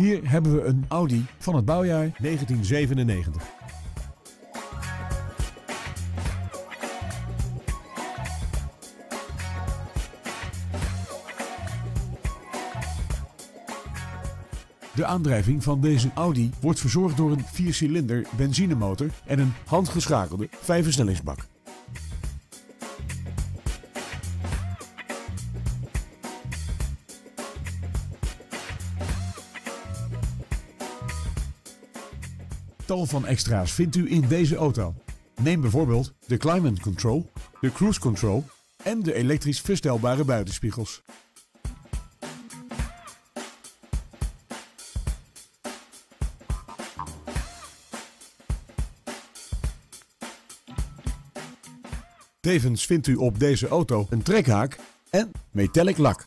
Hier hebben we een Audi van het bouwjaar 1997. De aandrijving van deze Audi wordt verzorgd door een 4-cilinder benzinemotor en een handgeschakelde vijfversnellingsbak. Tal van extra's vindt u in deze auto. Neem bijvoorbeeld de climate control, de cruise control en de elektrisch verstelbare buitenspiegels. Tevens vindt u op deze auto een trekhaak en metallic lak.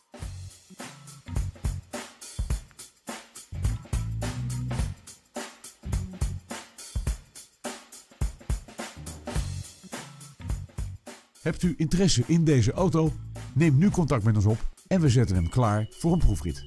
Hebt u interesse in deze auto? Neem nu contact met ons op en we zetten hem klaar voor een proefrit.